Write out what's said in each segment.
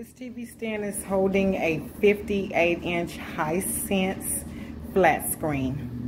This TV stand is holding a 58 inch Hisense flat screen.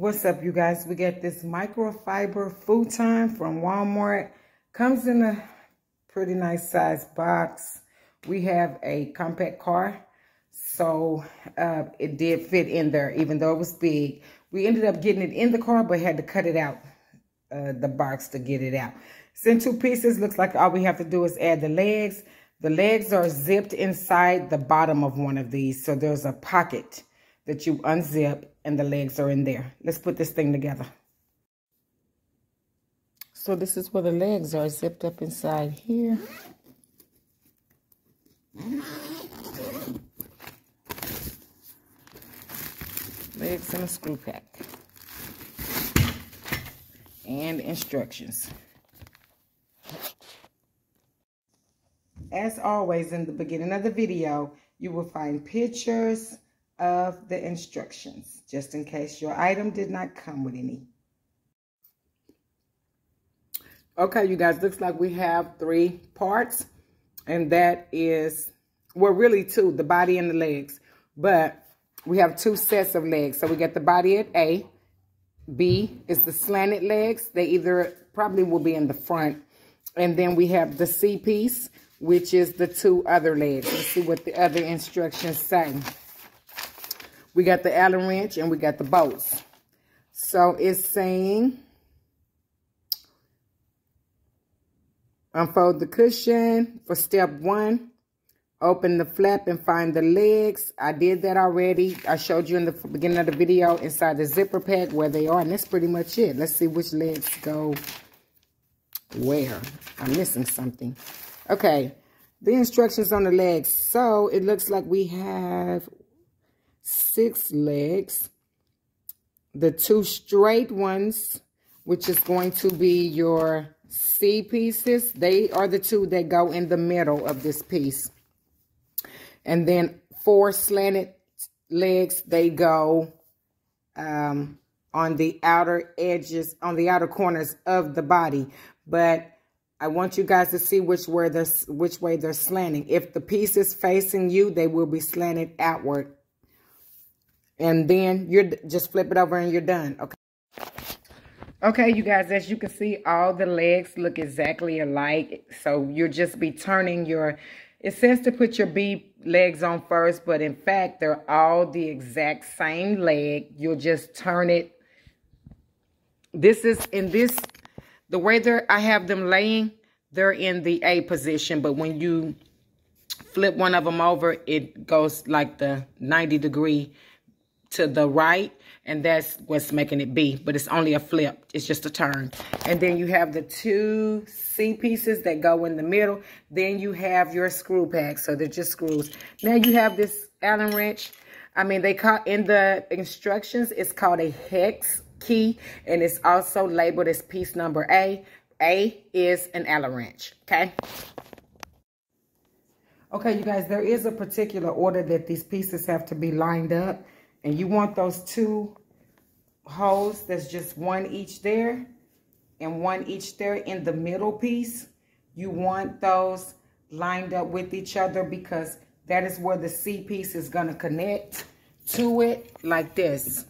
What's up, you guys? We got this microfiber futon from Walmart. Comes in a pretty nice size box. We have a compact car, so uh, it did fit in there, even though it was big. We ended up getting it in the car, but had to cut it out, uh, the box to get it out. It's in two pieces. Looks like all we have to do is add the legs. The legs are zipped inside the bottom of one of these, so there's a pocket that you unzip and the legs are in there. Let's put this thing together. So this is where the legs are zipped up inside here. Legs in a screw pack. And instructions. As always in the beginning of the video, you will find pictures, of the instructions, just in case your item did not come with any. Okay, you guys, looks like we have three parts, and that is, well, really two, the body and the legs, but we have two sets of legs. So we got the body at A, B is the slanted legs. They either probably will be in the front, and then we have the C piece, which is the two other legs. Let's see what the other instructions say. We got the Allen wrench and we got the bolts. So it's saying unfold the cushion for step one. Open the flap and find the legs. I did that already. I showed you in the beginning of the video inside the zipper pack where they are. And that's pretty much it. Let's see which legs go where. I'm missing something. Okay. The instructions on the legs. So it looks like we have six legs. The two straight ones, which is going to be your C pieces, they are the two that go in the middle of this piece. And then four slanted legs, they go um, on the outer edges, on the outer corners of the body. But I want you guys to see which way they're, which way they're slanting. If the piece is facing you, they will be slanted outward and then you're just flip it over and you're done. Okay. Okay, you guys, as you can see, all the legs look exactly alike. So you'll just be turning your, it says to put your B legs on first, but in fact, they're all the exact same leg. You'll just turn it. This is in this, the way they're, I have them laying, they're in the A position, but when you flip one of them over, it goes like the 90 degree to the right and that's what's making it B, but it's only a flip. It's just a turn. And then you have the two C pieces that go in the middle. Then you have your screw pack, so they're just screws. Now you have this Allen wrench. I mean, they call in the instructions, it's called a hex key, and it's also labeled as piece number A. A is an Allen wrench, okay? Okay, you guys, there is a particular order that these pieces have to be lined up. And you want those two holes that's just one each there and one each there in the middle piece. You want those lined up with each other because that is where the C piece is going to connect to it like this.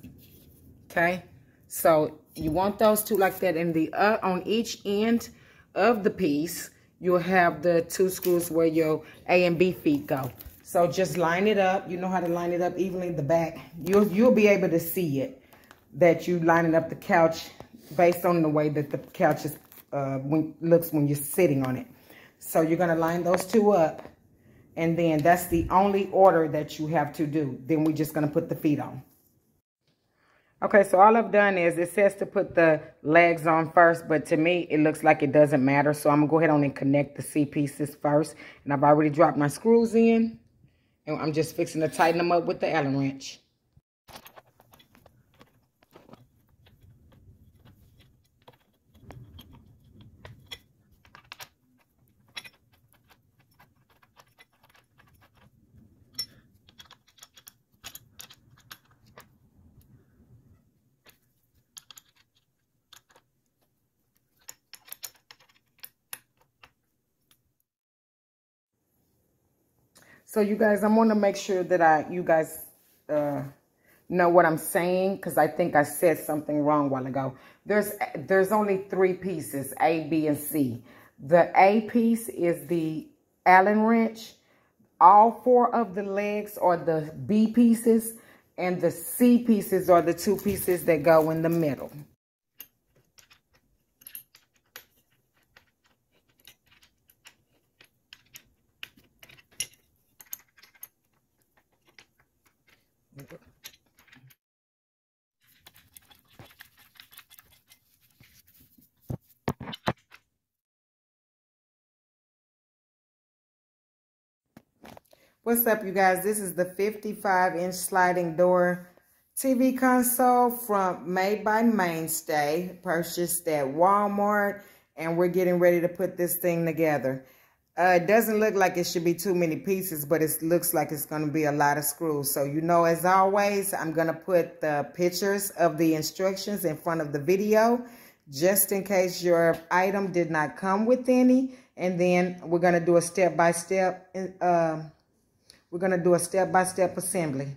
Okay. So you want those two like that. And the uh, on each end of the piece, you'll have the two screws where your A and B feet go. So just line it up. You know how to line it up evenly in the back. You'll, you'll be able to see it, that you lining up the couch based on the way that the couch is, uh, when, looks when you're sitting on it. So you're going to line those two up. And then that's the only order that you have to do. Then we're just going to put the feet on. Okay, so all I've done is it says to put the legs on first, but to me, it looks like it doesn't matter. So I'm going to go ahead on and connect the C pieces first. And I've already dropped my screws in. And I'm just fixing to tighten them up with the Allen wrench. So you guys, I'm going to make sure that I, you guys uh, know what I'm saying because I think I said something wrong a while ago. There's, there's only three pieces, A, B, and C. The A piece is the Allen wrench. All four of the legs are the B pieces and the C pieces are the two pieces that go in the middle. What's up, you guys? This is the 55-inch sliding door TV console from made by Mainstay, purchased at Walmart, and we're getting ready to put this thing together. Uh, it doesn't look like it should be too many pieces, but it looks like it's going to be a lot of screws. So, you know, as always, I'm going to put the pictures of the instructions in front of the video, just in case your item did not come with any. And then we're going to do a step-by-step -step, uh, we're going to do a step-by-step -step assembly.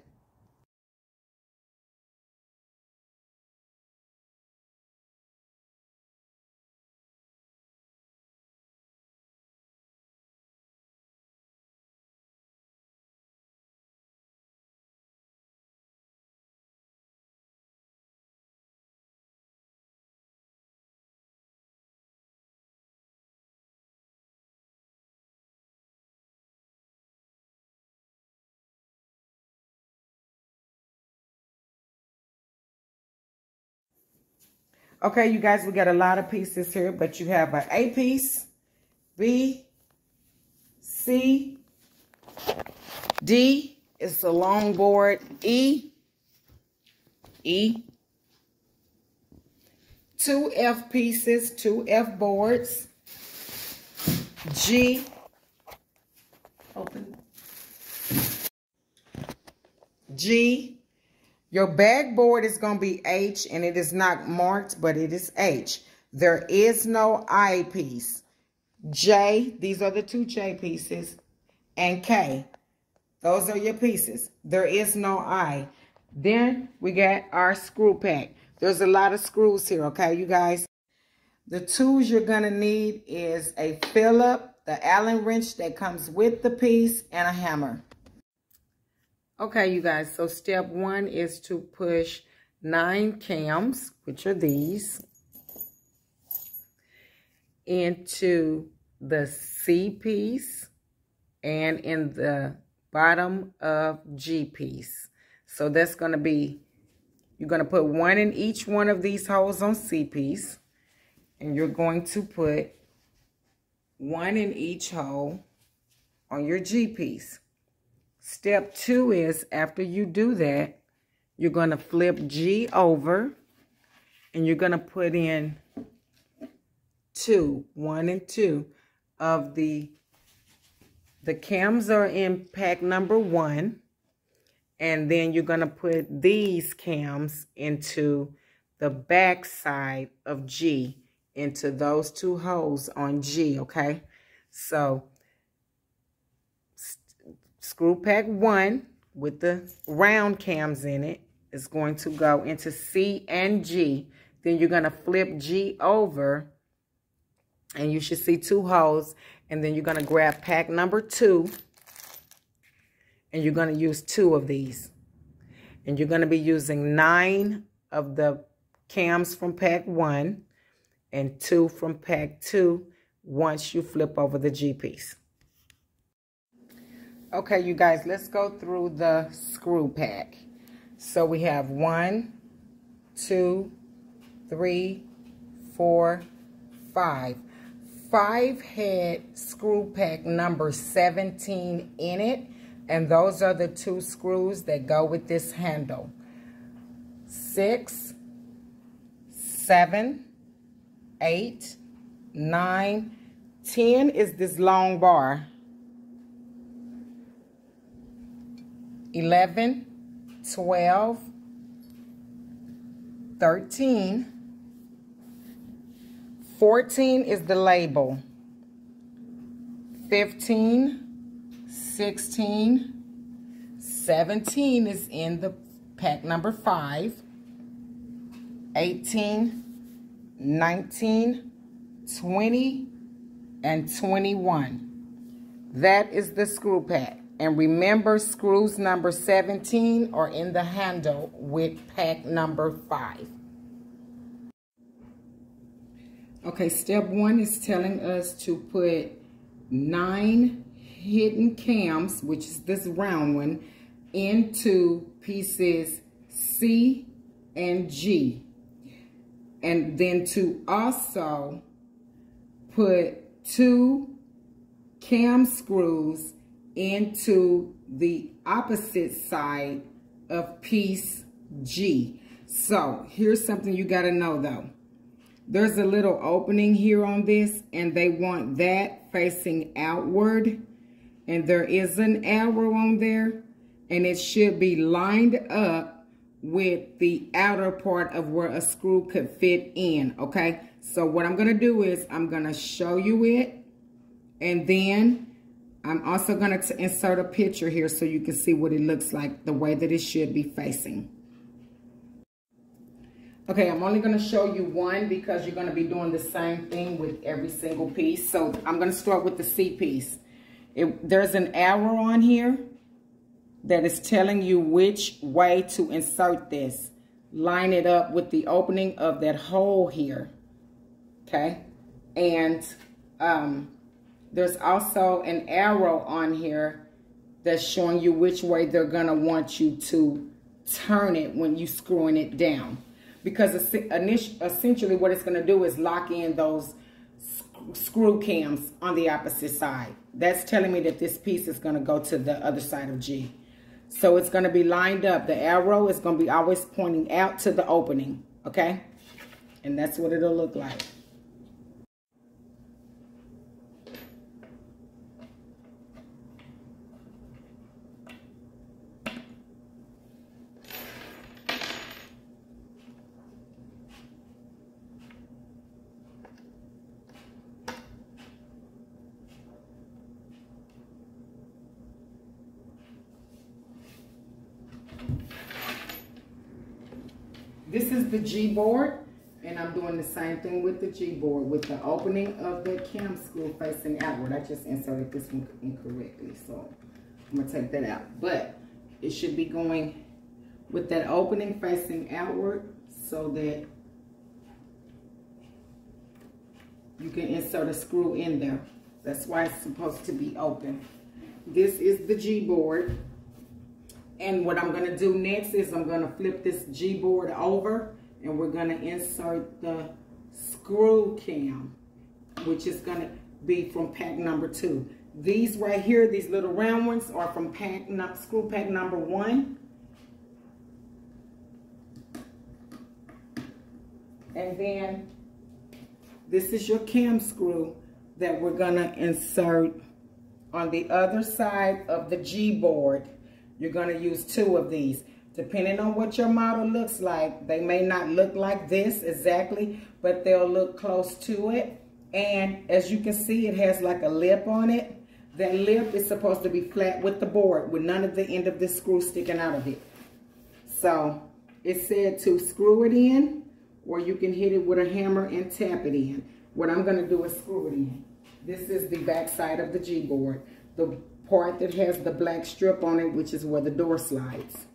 Okay, you guys, we got a lot of pieces here, but you have an A piece, B, C, D it's a long board, E, E, two F pieces, two F boards, G, open, G, your backboard is going to be H, and it is not marked, but it is H. There is no I piece. J, these are the two J pieces, and K. Those are your pieces. There is no I. Then we got our screw pack. There's a lot of screws here, okay, you guys? The tools you're going to need is a Phillip, the Allen wrench that comes with the piece, and a hammer. Okay, you guys, so step one is to push nine cams, which are these, into the C piece and in the bottom of G piece. So that's going to be, you're going to put one in each one of these holes on C piece. And you're going to put one in each hole on your G piece. Step two is after you do that, you're going to flip G over and you're going to put in two, one and two of the, the cams are in pack number one. And then you're going to put these cams into the back side of G into those two holes on G, okay? So screw pack one with the round cams in it is going to go into C and G. Then you're going to flip G over and you should see two holes. And then you're going to grab pack number two and you're going to use two of these. And you're going to be using nine of the cams from pack one and two from pack two once you flip over the G piece. Okay, you guys, let's go through the screw pack. So we have one, two, three, four, five. Five had screw pack number 17 in it, and those are the two screws that go with this handle. Six, seven, eight, nine, ten is this long bar 11, 12, 13, 14 is the label, 15, 16, 17 is in the pack number 5, 18, 19, 20, and 21. That is the screw pack. And remember, screws number 17 are in the handle with pack number 5. Okay, step one is telling us to put nine hidden cams, which is this round one, into pieces C and G. And then to also put two cam screws into the opposite side of piece G. So here's something you got to know though. There's a little opening here on this and they want that facing outward. And there is an arrow on there and it should be lined up with the outer part of where a screw could fit in, okay? So what I'm gonna do is I'm gonna show you it and then I'm also gonna insert a picture here so you can see what it looks like, the way that it should be facing. Okay, I'm only going to show you one because you're going to be doing the same thing with every single piece. So I'm going to start with the C piece. It, there's an arrow on here that is telling you which way to insert this. Line it up with the opening of that hole here. Okay. And um, there's also an arrow on here that's showing you which way they're going to want you to turn it when you're screwing it down because essentially what it's going to do is lock in those screw cams on the opposite side. That's telling me that this piece is going to go to the other side of G. So it's going to be lined up. The arrow is going to be always pointing out to the opening, okay? And that's what it'll look like. This is the G board, and I'm doing the same thing with the G board with the opening of the cam screw facing outward. I just inserted this one incorrectly, so I'm gonna take that out. But it should be going with that opening facing outward so that you can insert a screw in there. That's why it's supposed to be open. This is the G board. And what I'm to do next is I'm to flip this G-board over and we're going to insert the screw cam, which is going to be from pack number two. These right here, these little round ones are from pack screw pack number one. And then this is your cam screw that we're going to insert on the other side of the G board you're going to use two of these. Depending on what your model looks like, they may not look like this exactly, but they'll look close to it. And as you can see, it has like a lip on it. That lip is supposed to be flat with the board with none of the end of the screw sticking out of it. So it said to screw it in or you can hit it with a hammer and tap it in. What I'm going to do is screw it in. This is the back side of the G-board. The part that has the black strip on it, which is where the door slides.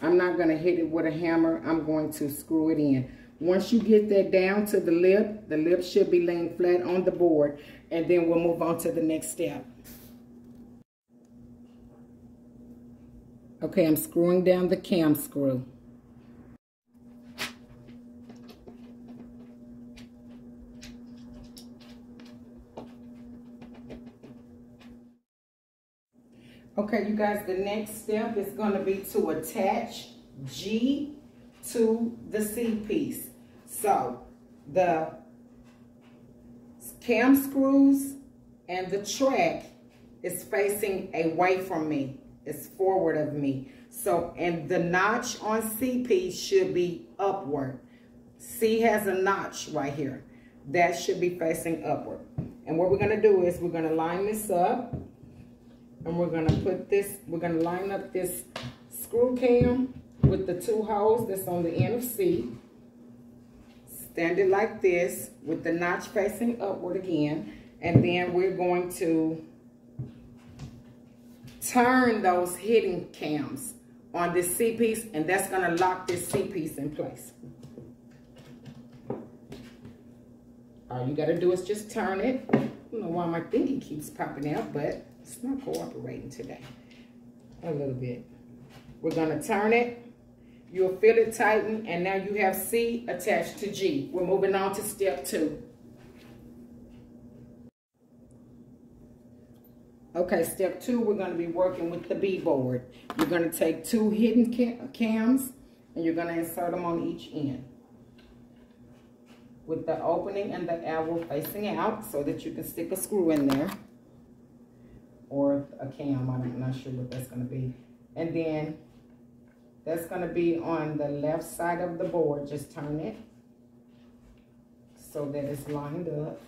I'm not going to hit it with a hammer. I'm going to screw it in. Once you get that down to the lip, the lip should be laying flat on the board, and then we'll move on to the next step. Okay, I'm screwing down the cam screw. Okay, you guys, the next step is going to be to attach G to the C piece. So, the cam screws and the track is facing away from me. It's forward of me. So, and the notch on C piece should be upward. C has a notch right here. That should be facing upward. And what we're gonna do is we're gonna line this up and we're gonna put this, we're gonna line up this screw cam with the two holes that's on the end of C. Stand it like this with the notch facing upward again. And then we're going to turn those hidden cams on this C-piece and that's gonna lock this C-piece in place. All you gotta do is just turn it. I don't know why my thingy keeps popping out, but not cooperating today. A little bit. We're gonna turn it. You'll feel it tighten, and now you have C attached to G. We're moving on to step two. Okay, step two, we're gonna be working with the B board. You're gonna take two hidden cams, and you're gonna insert them on each end with the opening and the arrow facing out so that you can stick a screw in there or a cam. I'm not sure what that's going to be. And then that's going to be on the left side of the board. Just turn it so that it's lined up.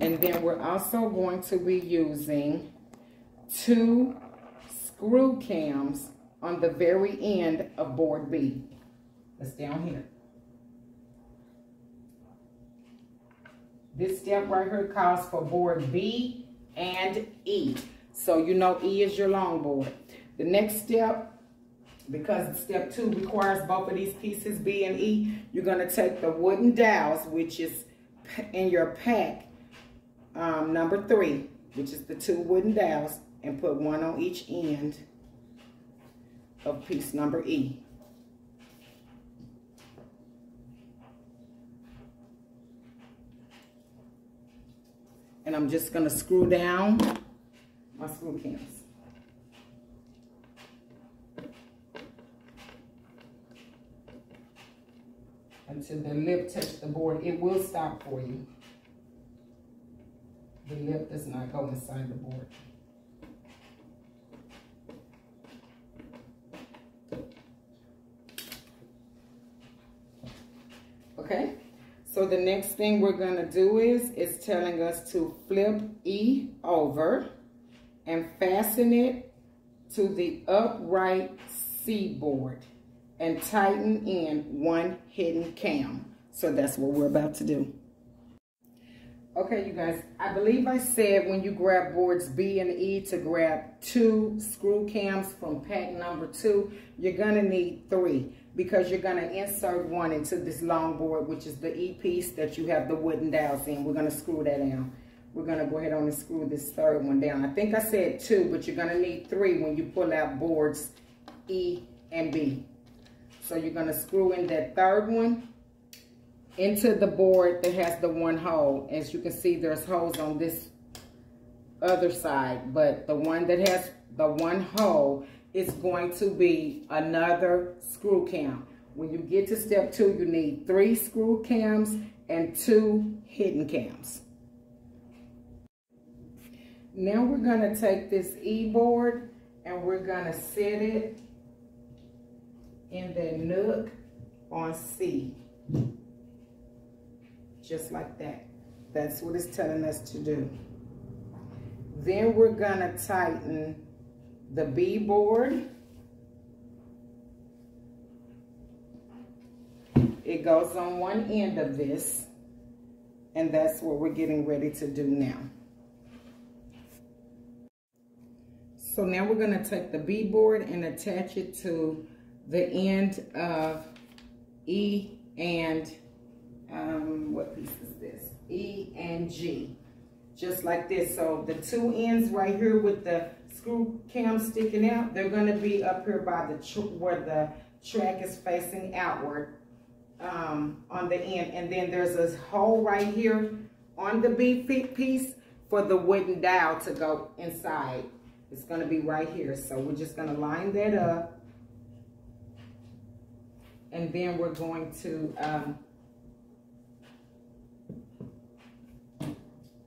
And then we're also going to be using two screw cams on the very end of board B. That's down here. This step right here calls for board B and E. So you know E is your long board. The next step, because step two requires both of these pieces, B and E, you're gonna take the wooden dowels, which is in your pack, um, number three, which is the two wooden dowels, and put one on each end of piece number E. And I'm just going to screw down my screw cams. Until the lip touch the board. It will stop for you. The lip does not go inside the board. Okay. So the next thing we're going to do is, it's telling us to flip E over and fasten it to the upright C board and tighten in one hidden cam. So that's what we're about to do. Okay, you guys, I believe I said when you grab boards B and E to grab two screw cams from pack number two, you're gonna need three because you're going to insert one into this long board, which is the E-piece that you have the wooden dowels in. We're going to screw that down. We're going to go ahead on and screw this third one down. I think I said two, but you're going to need three when you pull out boards E and B. So you're going to screw in that third one into the board that has the one hole. As you can see, there's holes on this other side, but the one that has the one hole is going to be another screw cam. When you get to step two, you need three screw cams and two hidden cams. Now we're going to take this E-board and we're going to set it in the nook on C. Just like that. That's what it's telling us to do. Then we're going to tighten the B board. It goes on one end of this, and that's what we're getting ready to do now. So now we're going to take the B board and attach it to the end of E and, um, what piece is this? E and G. Just like this. So the two ends right here with the screw cam sticking out, they're going to be up here by the where the track is facing outward um, on the end. And then there's a hole right here on the B piece for the wooden dowel to go inside. It's going to be right here. So we're just going to line that up. And then we're going to, um,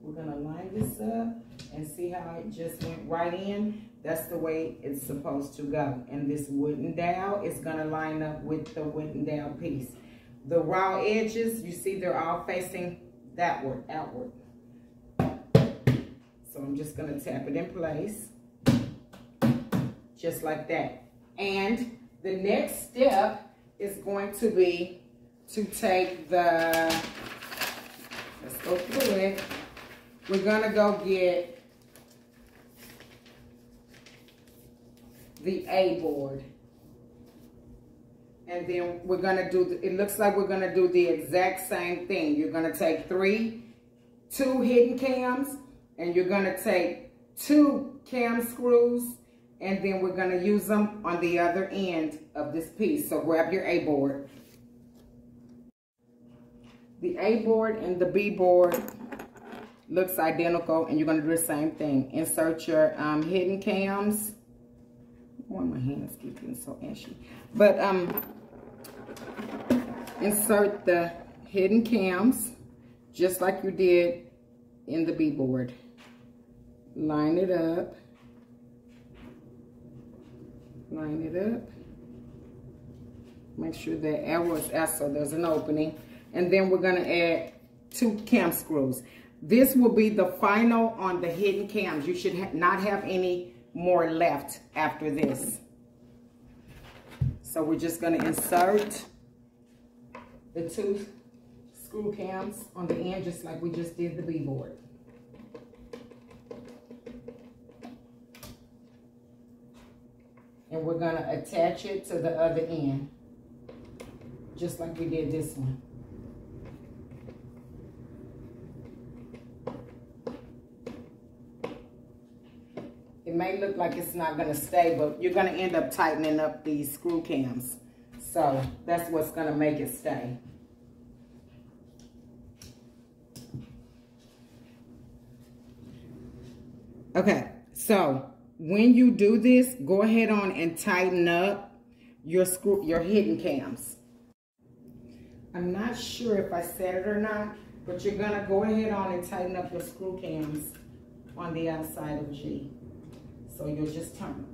we're going to line this up and see how it just went right in. That's the way it's supposed to go. And this wooden dowel is gonna line up with the wooden dowel piece. The raw edges, you see they're all facing Outward, outward. So I'm just going to tap it in place. Just like that. And the next step is going to be to take the, let's go through it. We're going to go get the A board. And then we're going to do, it looks like we're going to do the exact same thing. You're going to take three, two hidden cams, and you're going to take two cam screws, and then we're going to use them on the other end of this piece. So grab your A board. The A board and the B board looks identical, and you're going to do the same thing. Insert your um, hidden cams. Why my hands keep getting so ashy? But um, insert the hidden cams just like you did in the B-board. Line it up. Line it up. Make sure the arrow is out so there's an opening. And then we're going to add two cam screws. This will be the final on the hidden cams. You should ha not have any more left after this. So we're just going to insert the two screw cams on the end just like we just did the B-board. And we're going to attach it to the other end just like we did this one. May look like it's not going to stay, but you're going to end up tightening up these screw cams. So that's what's going to make it stay. Okay, so when you do this, go ahead on and tighten up your screw, your hidden cams. I'm not sure if I said it or not, but you're gonna go ahead on and tighten up your screw cams on the outside of G. So you'll just turn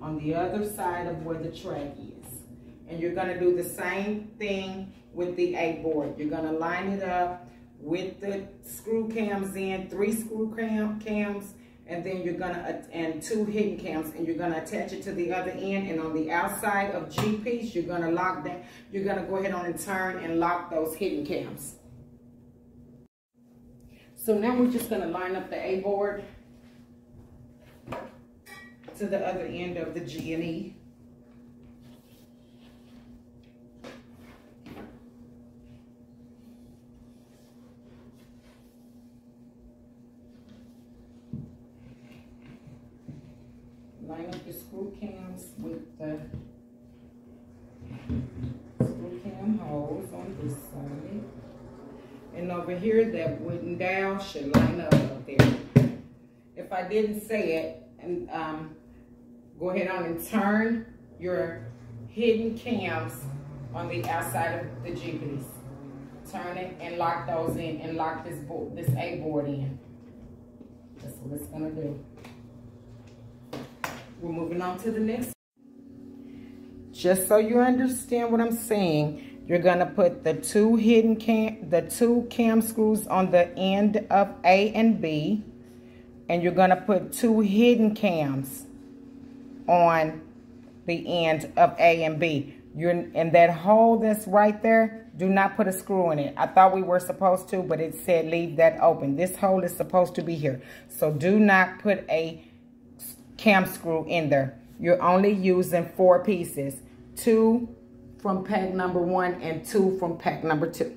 on the other side of where the track is. And you're gonna do the same thing with the A board. You're gonna line it up with the screw cams in, three screw cam cams, and then you're gonna, and two hidden cams, and you're gonna attach it to the other end, and on the outside of G piece, you're gonna lock that, you're gonna go ahead on and turn and lock those hidden cams. So now we're just gonna line up the A board to the other end of the G and E. Line up your screw cams with the screw cam holes on this side. And over here, that wooden dowel should line up up there. If I didn't say it, and um, go ahead on and turn your hidden cams on the outside of the G. Turn it and lock those in and lock this board, this A board in. That's what it's gonna do. We're moving on to the next. Just so you understand what I'm saying, you're gonna put the two hidden cam, the two cam screws on the end of A and B, and you're gonna put two hidden cams on the end of A and B. You're in that hole that's right there, do not put a screw in it. I thought we were supposed to, but it said leave that open. This hole is supposed to be here. So do not put a cam screw in there. You're only using four pieces. Two from pack number one and two from pack number two.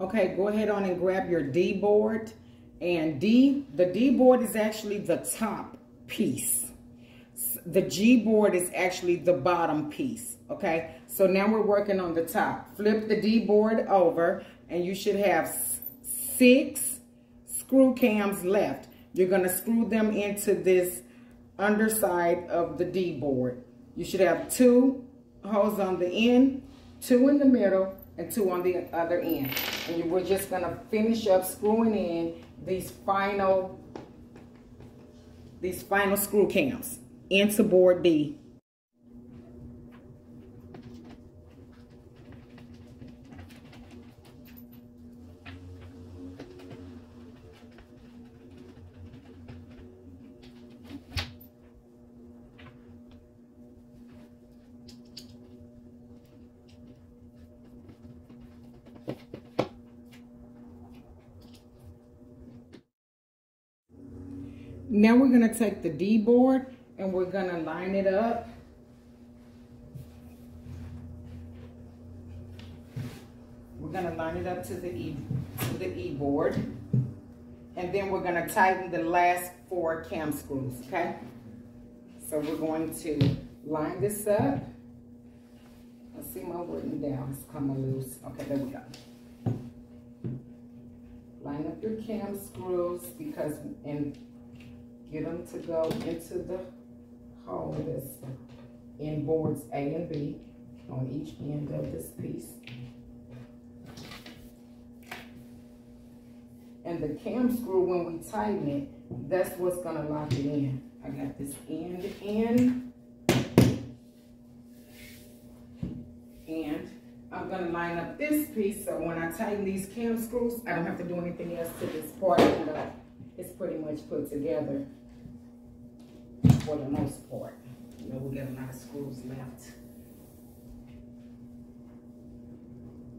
Okay, go ahead on and grab your D board. And D, the D board is actually the top piece. The G board is actually the bottom piece, okay? So now we're working on the top. Flip the D board over and you should have six screw cams left. You're gonna screw them into this underside of the D board. You should have two holes on the end, two in the middle, and two on the other end. And you, we're just gonna finish up screwing in these final these final screw cams into board D. Now we're going to take the D board and we're going to line it up. We're going to line it up to the E to the E board. And then we're going to tighten the last four cam screws, okay? So we're going to line this up. Let's see my wooden dowel. It's coming loose. Okay, there we go. Line up your cam screws because and get them to go into the hole that's in boards A and B on each end of this piece. And the cam screw, when we tighten it, that's what's gonna lock it in. I got this end in. And I'm gonna line up this piece so when I tighten these cam screws, I don't have to do anything else to this part. It's pretty much put together for the most part. You know, we got a lot of screws left.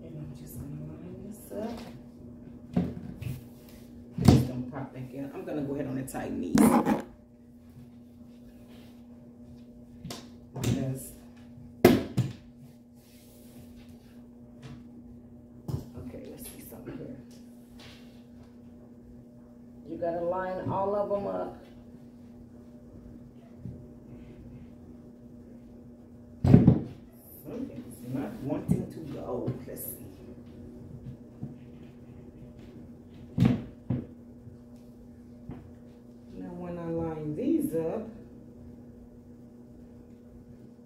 And I'm just gonna line this up. Just don't pop back in. I'm gonna go ahead on and tighten these. Because okay, let's see something here. You gotta line all of them up. not wanting to go. Let's see. Now when I line these up,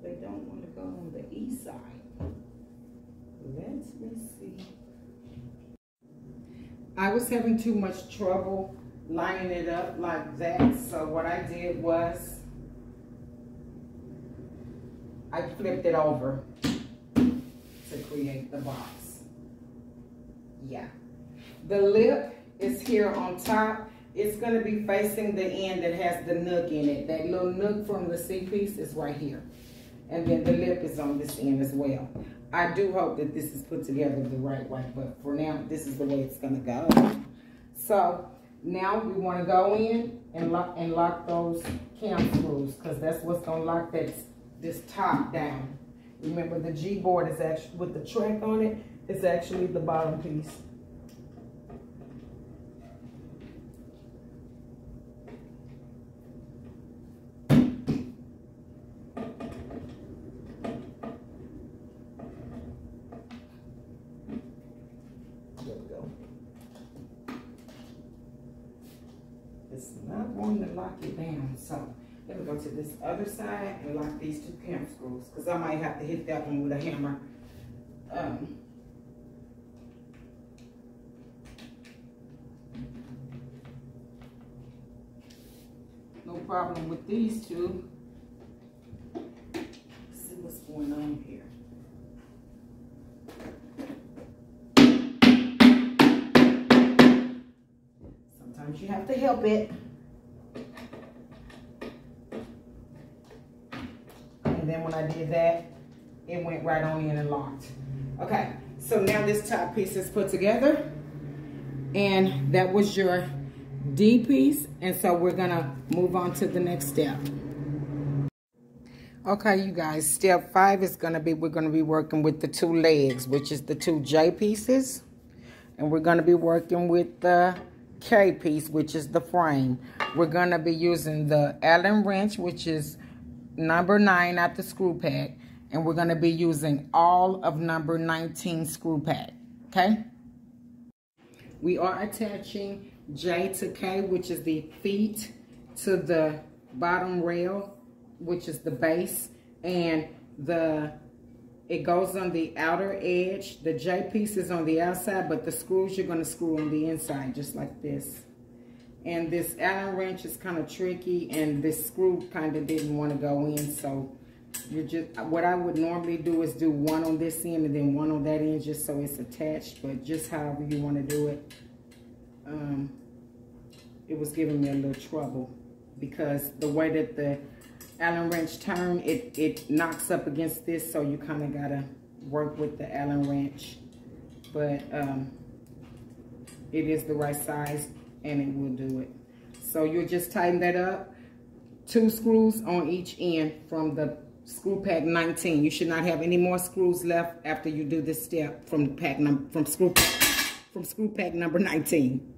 they don't want to go on the east side. Let me see. I was having too much trouble lining it up like that. So what I did was I flipped it over to create the box. Yeah. The lip is here on top. It's going to be facing the end that has the nook in it. That little nook from the C-piece is right here. And then the lip is on this end as well. I do hope that this is put together the right way, but for now, this is the way it's going to go. So now we want to go in and lock and lock those cam screws because that's what's to lock that this top down. Remember the G board is actually, with the track on it, it, is actually the bottom piece. There we go. It's not going to lock it down, so let me go to this other side and lock these two cam screws because I might have to hit that one with a hammer. Um, no problem with these two. Let's see what's going on here. Sometimes you have to help it. And then when I did that, it went right on in and locked. Okay, so now this top piece is put together. And that was your D piece. And so we're gonna move on to the next step. Okay, you guys, step five is gonna be, we're gonna be working with the two legs, which is the two J pieces. And we're gonna be working with the K piece, which is the frame. We're gonna be using the Allen wrench, which is number 9 at the screw pack. And we're going to be using all of number 19 screw pack. Okay? We are attaching J to K, which is the feet, to the bottom rail, which is the base. And the it goes on the outer edge. The J piece is on the outside, but the screws you're going to screw on the inside, just like this. And this Allen wrench is kind of tricky and this screw kind of didn't want to go in. So you're just, what I would normally do is do one on this end and then one on that end just so it's attached. But just however you want to do it. Um, it was giving me a little trouble because the way that the Allen wrench turn, it, it knocks up against this. So you kind of got to work with the Allen wrench. but um, it is the right size and it will do it. So you'll just tighten that up. Two screws on each end from the screw pack 19. You should not have any more screws left after you do this step from pack from screw from screw pack number 19.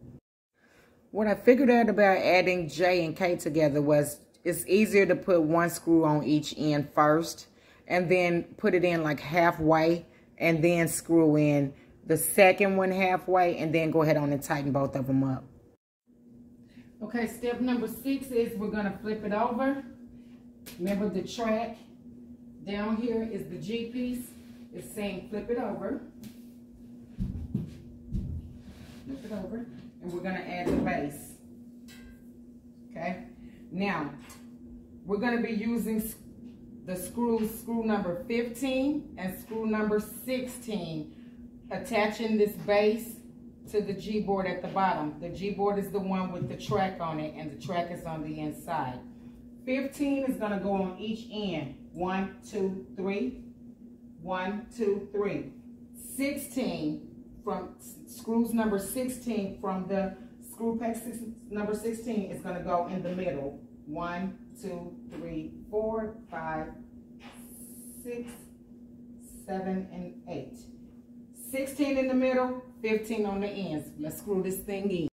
What I figured out about adding J and K together was it's easier to put one screw on each end first and then put it in like halfway and then screw in the second one halfway and then go ahead on and tighten both of them up. Okay, step number six is we're gonna flip it over. Remember the track down here is the G piece. It's saying flip it over. Flip it over. And we're gonna add the base. Okay? Now, we're gonna be using the screws, screw number 15 and screw number 16, attaching this base to the G-board at the bottom. The G-board is the one with the track on it, and the track is on the inside. 15 is gonna go on each end. One, two, three. One, two, three. 16 from screws number 16 from the screw pack six, number 16 is gonna go in the middle. One, two, three, four, five, six, seven, and eight. 16 in the middle, 15 on the ends. Let's screw this thing in.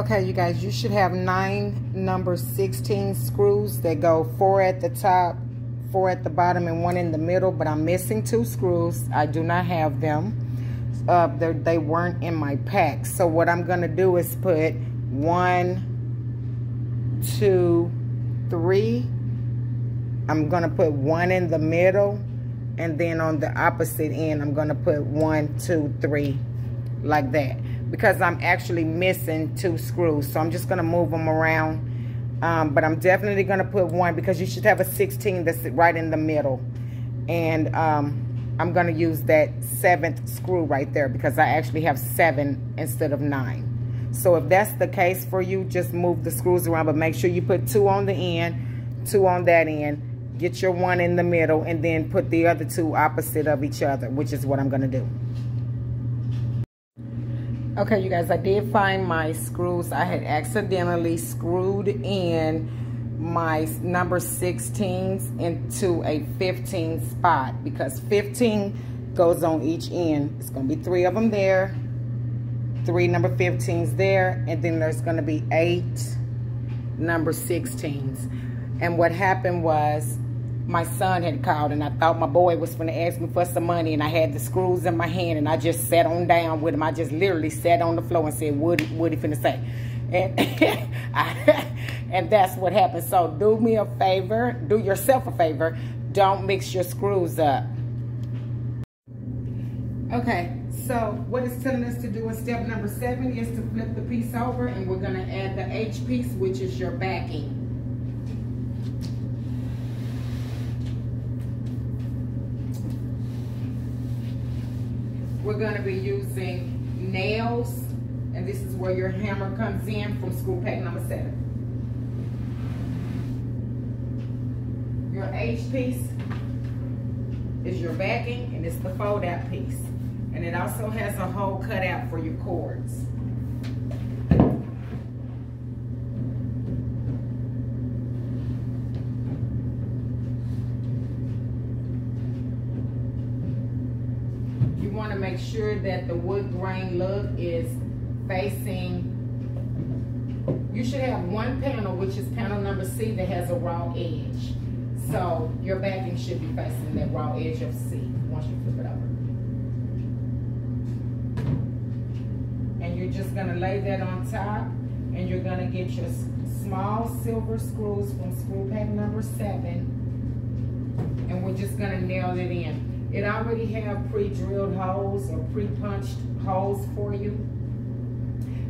Okay, you guys, you should have nine number 16 screws that go four at the top, four at the bottom, and one in the middle, but I'm missing two screws. I do not have them. Uh, they weren't in my pack. So what I'm going to do is put one, two, three. I'm going to put one in the middle. And then on the opposite end, I'm going to put one, two, three, like that because I'm actually missing two screws. So I'm just going to move them around. Um, but I'm definitely going to put one because you should have a 16 that's right in the middle. And um, I'm going to use that seventh screw right there because I actually have seven instead of nine. So if that's the case for you, just move the screws around. But make sure you put two on the end, two on that end. Get your one in the middle and then put the other two opposite of each other, which is what I'm going to do. Okay, you guys, I did find my screws. I had accidentally screwed in my number 16s into a 15 spot because 15 goes on each end. It's going to be three of them there, three number 15s there, and then there's going to be eight number 16s. And what happened was my son had called and I thought my boy was going to ask me for some money and I had the screws in my hand and I just sat on down with him. I just literally sat on the floor and said, what, what he finna say? And, and that's what happened. So do me a favor, do yourself a favor. Don't mix your screws up. Okay, so what it's telling us to do in step number seven is to flip the piece over and we're gonna add the H piece, which is your backing. We're going to be using nails, and this is where your hammer comes in from school pack number seven. Your H piece is your backing, and it's the fold out piece. And it also has a hole cut out for your cords. Make sure that the wood grain look is facing, you should have one panel, which is panel number C, that has a raw edge. So your backing should be facing that raw edge of C once you flip it over. And you're just gonna lay that on top and you're gonna get your small silver screws from screw pack number seven and we're just gonna nail it in. It already have pre-drilled holes or pre-punched holes for you.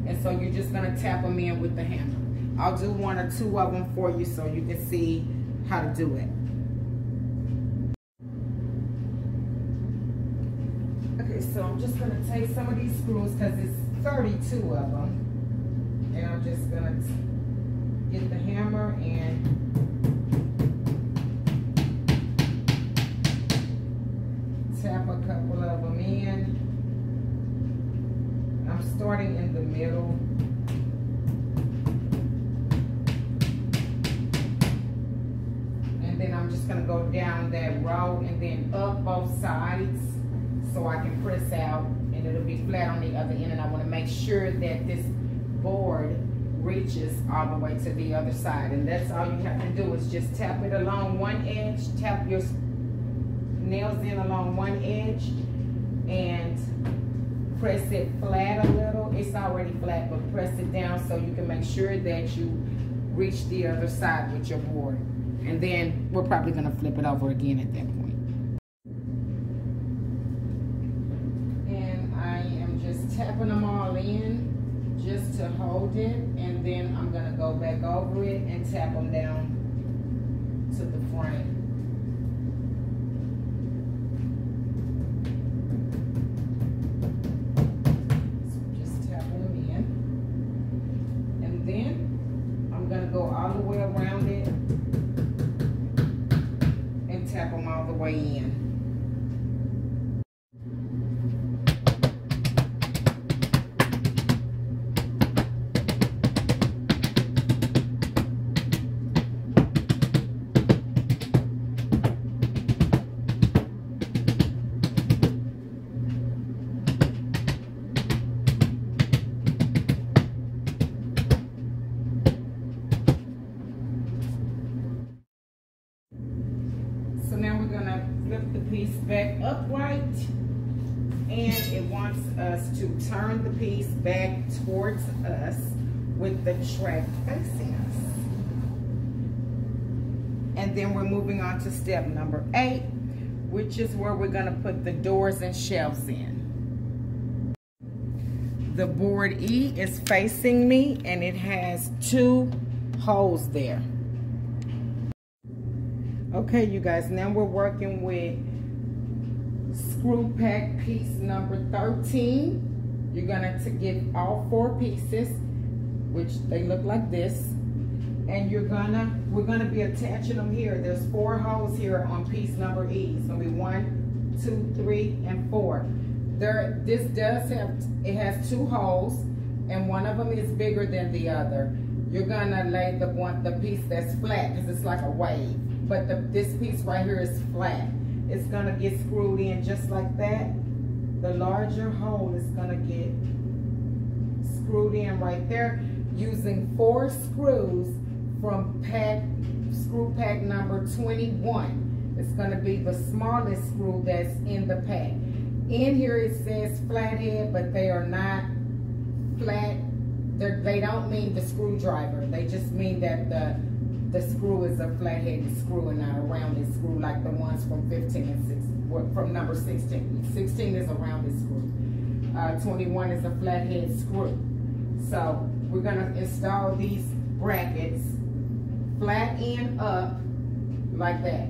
And so you're just gonna tap them in with the hammer. I'll do one or two of them for you so you can see how to do it. Okay, so I'm just gonna take some of these screws because it's 32 of them. And I'm just gonna get the hammer and press out and it'll be flat on the other end. And I wanna make sure that this board reaches all the way to the other side. And that's all you have to do is just tap it along one edge, tap your nails in along one edge and press it flat a little. It's already flat, but press it down so you can make sure that you reach the other side with your board. And then we're probably gonna flip it over again at that point. And I am just tapping them all in just to hold it. And then I'm gonna go back over it and tap them down to the front. The piece back towards us with the track facing us. And then we're moving on to step number eight, which is where we're gonna put the doors and shelves in. The board E is facing me and it has two holes there. Okay, you guys, now we're working with screw pack piece number 13. You're gonna to get all four pieces, which they look like this. And you're gonna, we're gonna be attaching them here. There's four holes here on piece number E. It's gonna be one, two, three, and four. There, this does have, it has two holes, and one of them is bigger than the other. You're gonna lay the one, the piece that's flat, because it's like a wave. But the, this piece right here is flat it's gonna get screwed in just like that. The larger hole is gonna get screwed in right there using four screws from pack, screw pack number 21. It's gonna be the smallest screw that's in the pack. In here it says flathead, but they are not flat. They're, they don't mean the screwdriver. They just mean that the the screw is a flat-headed screw and not a rounded screw like the ones from 15 and 6, from number 16. 16 is a rounded screw. Uh, 21 is a flathead screw. So we're gonna install these brackets flat end up like that.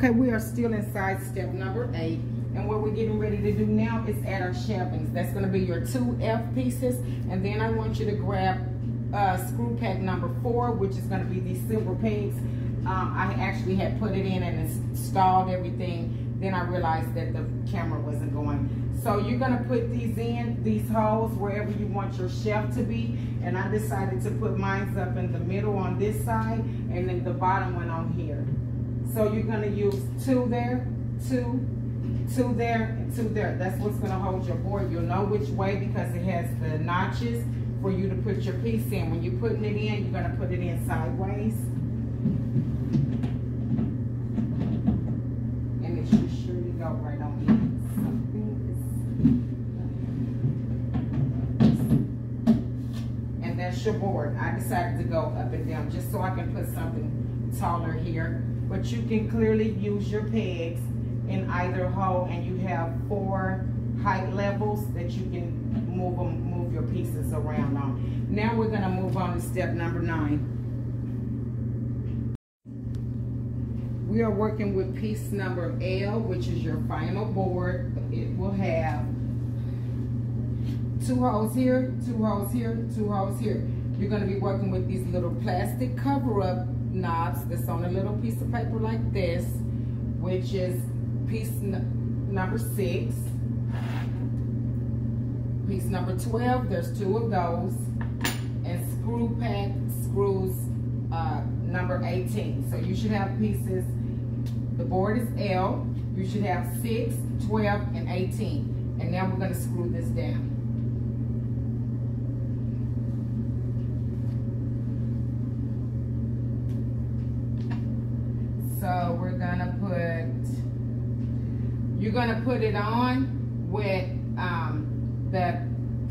Okay, we are still inside step number eight. And what we're getting ready to do now is add our shavings. That's gonna be your two F pieces. And then I want you to grab uh, screw pack number four, which is gonna be these silver pegs. Um, I actually had put it in and installed everything. Then I realized that the camera wasn't going. So you're gonna put these in, these holes, wherever you want your shelf to be. And I decided to put mine up in the middle on this side and then the bottom one on here. So you're gonna use two there, two, two there, and two there. That's what's gonna hold your board. You'll know which way because it has the notches for you to put your piece in. When you're putting it in, you're gonna put it in sideways. And it should surely go right on in. And that's your board. I decided to go up and down just so I can put something taller here but you can clearly use your pegs in either hole and you have four height levels that you can move them, move your pieces around on. Now we're gonna move on to step number nine. We are working with piece number L, which is your final board. It will have two holes here, two holes here, two holes here. You're gonna be working with these little plastic cover-up knots that's on a little piece of paper like this, which is piece number six. Piece number 12, there's two of those. And screw pack screws uh, number 18. So you should have pieces, the board is L, you should have 6, 12, and 18. And now we're going to screw this down. So we're gonna put, put it on with um, the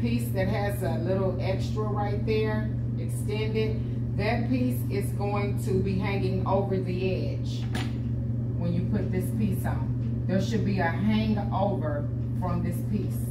piece that has a little extra right there, extended. That piece is going to be hanging over the edge when you put this piece on. There should be a hangover from this piece.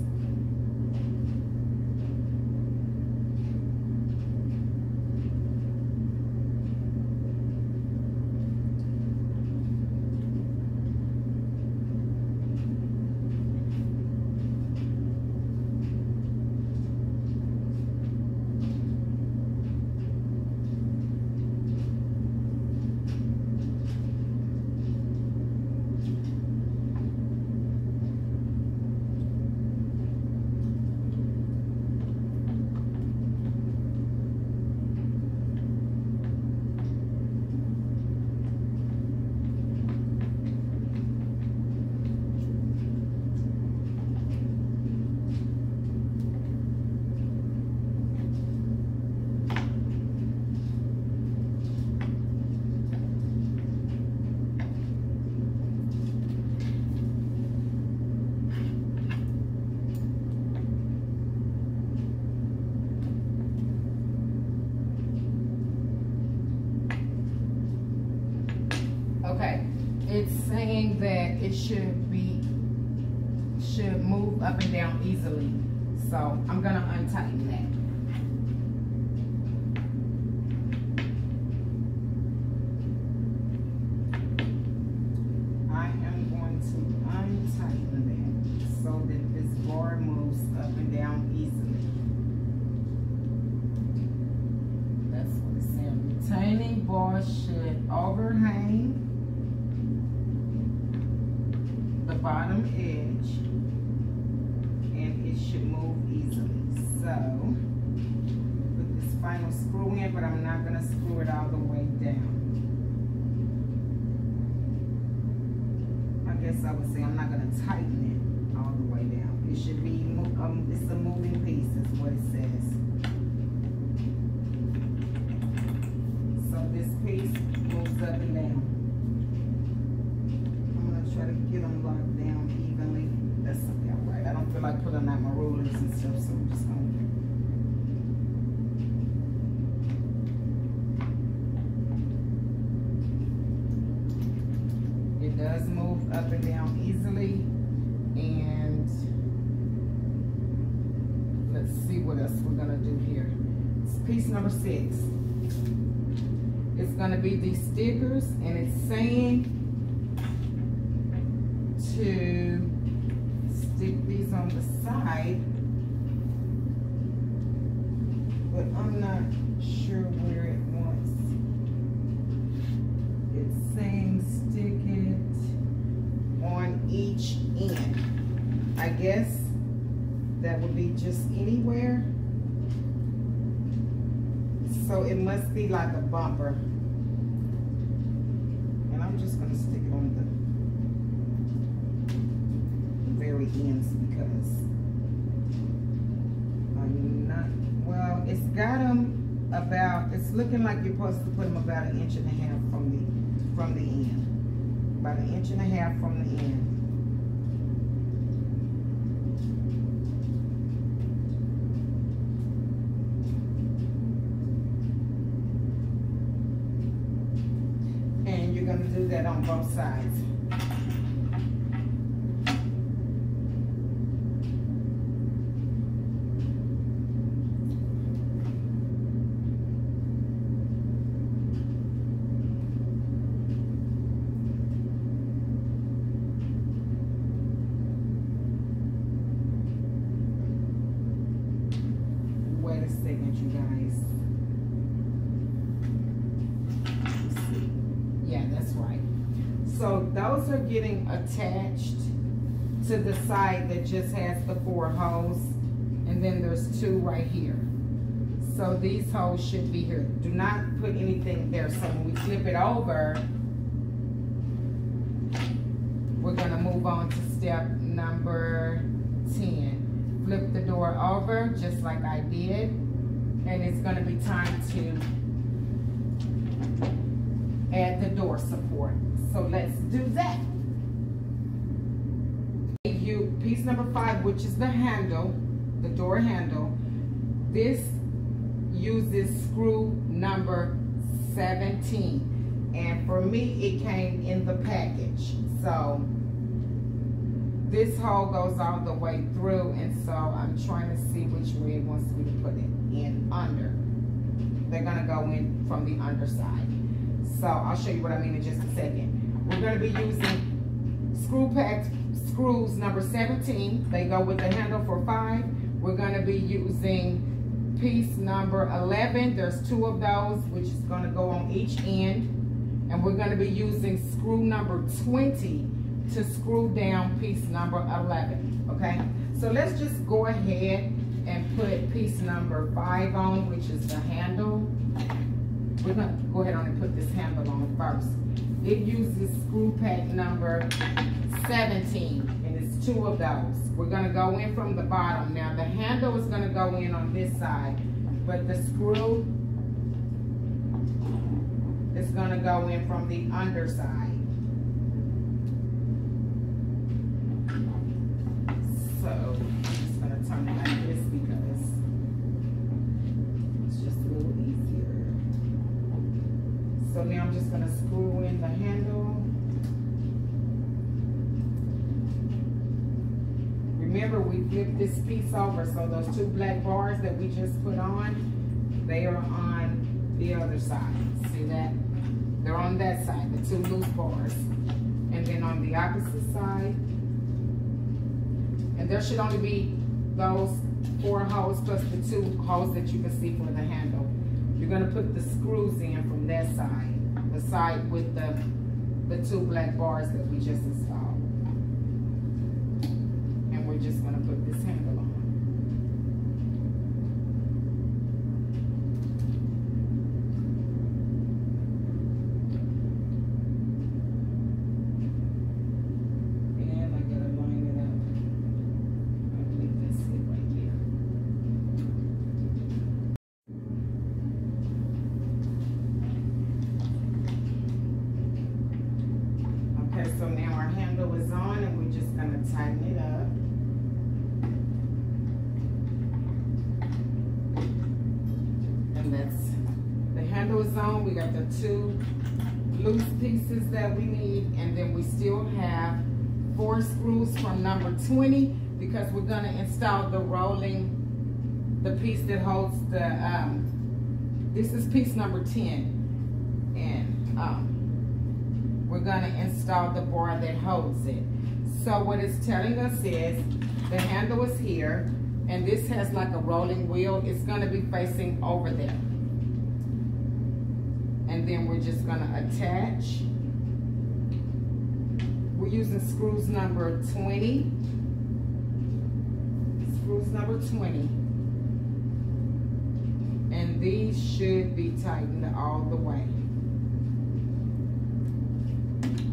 it should be, should move up and down easily. So I'm gonna untighten that. I am going to untighten that so that this bar moves up and down easily. That's what it's saying. Retaining bar should overhang bottom edge and it should move easily. So, put this final screw in, but I'm not gonna screw it all the way down. I guess I would say I'm not gonna tighten it all the way down. It should be, um, it's a moving piece is what it says. So this piece moves up and down. I'm gonna try to get them locked that's something right. I don't feel like and stuff, so I'm just It does move up and down easily. And let's see what else we're gonna do here. It's piece number six. It's gonna be these stickers and it's saying to these on the side. But I'm not sure where it wants. It's saying stick it on each end. I guess that would be just anywhere. So it must be like a bumper. And I'm just gonna stick it on the ends because I'm not, well, it's got them about, it's looking like you're supposed to put them about an inch and a half from the, from the end. About an inch and a half from the end. And you're going to do that on both sides. wait a second, you guys. Yeah, that's right. So those are getting attached to the that just has the four holes. And then there's two right here. So these holes should be here. Do not put anything there. So when we flip it over, we're gonna move on to step number 10. Flip the door over just like I did. And it's gonna be time to add the door support. So let's do that. You piece number five, which is the handle, the door handle. This uses screw number 17. And for me, it came in the package. So this hole goes all the way through. And so I'm trying to see which way it wants me to put it in under. They're gonna go in from the underside. So I'll show you what I mean in just a second. We're gonna be using screw pack screws number 17. They go with the handle for five. We're gonna be using piece number 11. There's two of those, which is gonna go on each end. And we're gonna be using screw number 20 to screw down piece number 11, okay? So let's just go ahead and put piece number five on, which is the handle. We're gonna go ahead and put this handle on first. It uses screw pack number 17, and it's two of those. We're gonna go in from the bottom. Now the handle is gonna go in on this side, but the screw is gonna go in from the underside. So I'm just gonna turn it like this because it's just a little easier. So now I'm just gonna screw in the handle. Remember, we flipped this piece over, so those two black bars that we just put on, they are on the other side. See that? They're on that side, the two loose bars. And then on the opposite side, and there should only be those four holes plus the two holes that you can see for the handle. You're gonna put the screws in from that side, the side with the, the two black bars that we just installed. And we're just gonna put this handle on. And I gotta line it up. I believe that's it right there. Okay, so now our handle is on and we're just gonna tighten it up. And that's, the handle is on, we got two loose pieces that we need, and then we still have four screws from number twenty, because we're gonna install the rolling, the piece that holds the, um, this is piece number ten. And, um, we're gonna install the bar that holds it. So what it's telling us is, the handle is here, and this has like a rolling wheel, it's gonna be facing over there. Then we're just gonna attach. We're using screws number twenty. Screws number twenty. And these should be tightened all the way.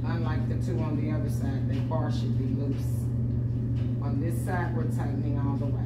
Unlike the two on the other side, the bar should be loose. On this side, we're tightening all the way.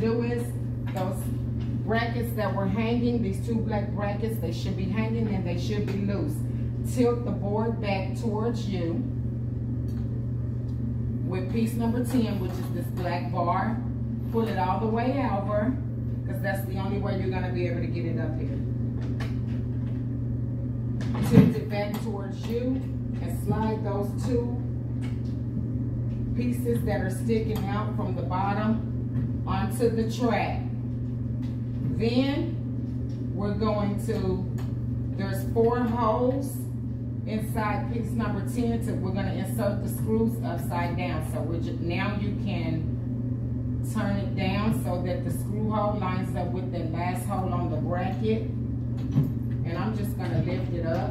Do is those brackets that were hanging, these two black brackets, they should be hanging and they should be loose. Tilt the board back towards you with piece number 10, which is this black bar. Pull it all the way over, because that's the only way you're gonna be able to get it up here. Tilt it back towards you and slide those two pieces that are sticking out from the bottom onto the track. Then we're going to, there's four holes inside piece number 10 so we're going to insert the screws upside down. So we're just, now you can turn it down so that the screw hole lines up with the last hole on the bracket. And I'm just going to lift it up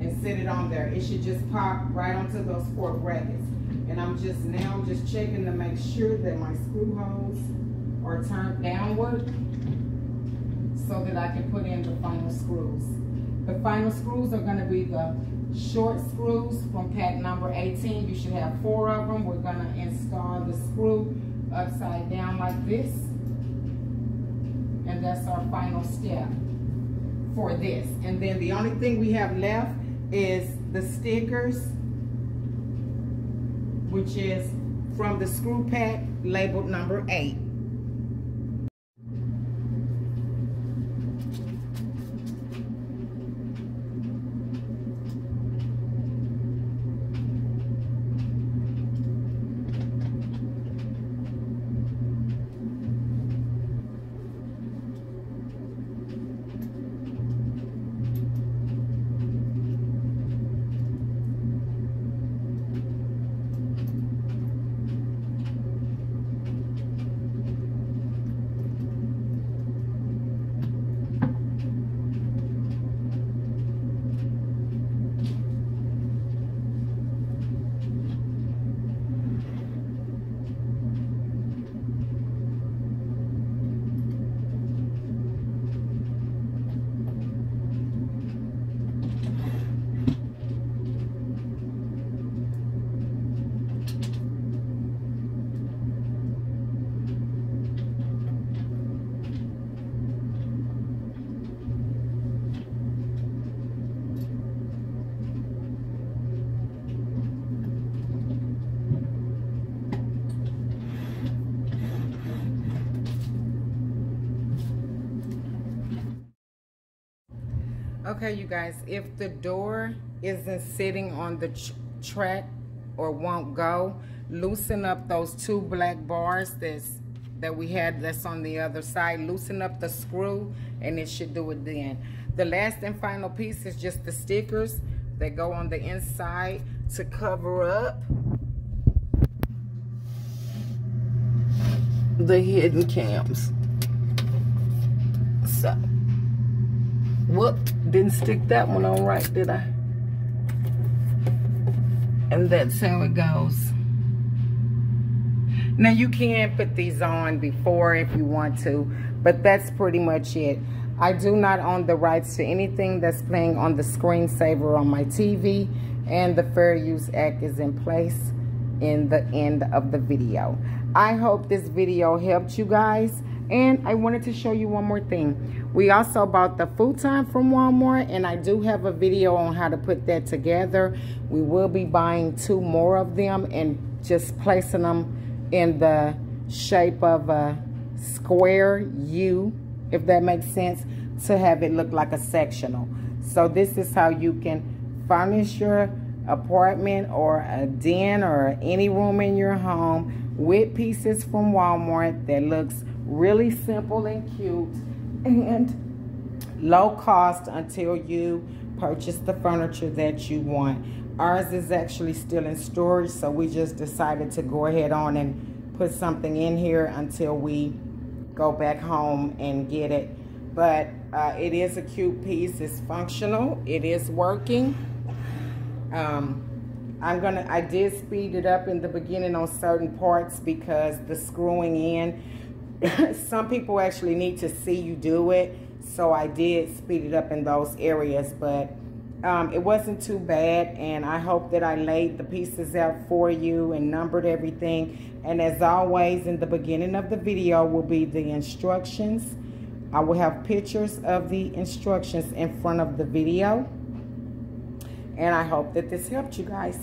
and sit it on there. It should just pop right onto those four brackets and I'm just now just checking to make sure that my screw holes are turned downward so that I can put in the final screws. The final screws are gonna be the short screws from pack number 18. You should have four of them. We're gonna install the screw upside down like this. And that's our final step for this. And then the only thing we have left is the stickers, which is from the screw pack labeled number eight. Okay, you guys, if the door isn't sitting on the track or won't go, loosen up those two black bars that's that we had that's on the other side. Loosen up the screw and it should do it then. The last and final piece is just the stickers that go on the inside to cover up the hidden cams. So, whoop didn't stick that one on right, did I? And that's how it goes. Now you can put these on before if you want to, but that's pretty much it. I do not own the rights to anything that's playing on the screensaver on my TV, and the Fair Use Act is in place in the end of the video. I hope this video helped you guys. And I wanted to show you one more thing. We also bought the futon from Walmart and I do have a video on how to put that together. We will be buying two more of them and just placing them in the shape of a square U, if that makes sense, to have it look like a sectional. So this is how you can furnish your apartment or a den or any room in your home with pieces from Walmart that looks really simple and cute and low cost until you purchase the furniture that you want. Ours is actually still in storage, so we just decided to go ahead on and put something in here until we go back home and get it. But uh, it is a cute piece. It's functional. It is working. Um, I'm gonna, I did speed it up in the beginning on certain parts because the screwing in some people actually need to see you do it. So I did speed it up in those areas, but um, it wasn't too bad. And I hope that I laid the pieces out for you and numbered everything. And as always in the beginning of the video will be the instructions. I will have pictures of the instructions in front of the video. And I hope that this helped you guys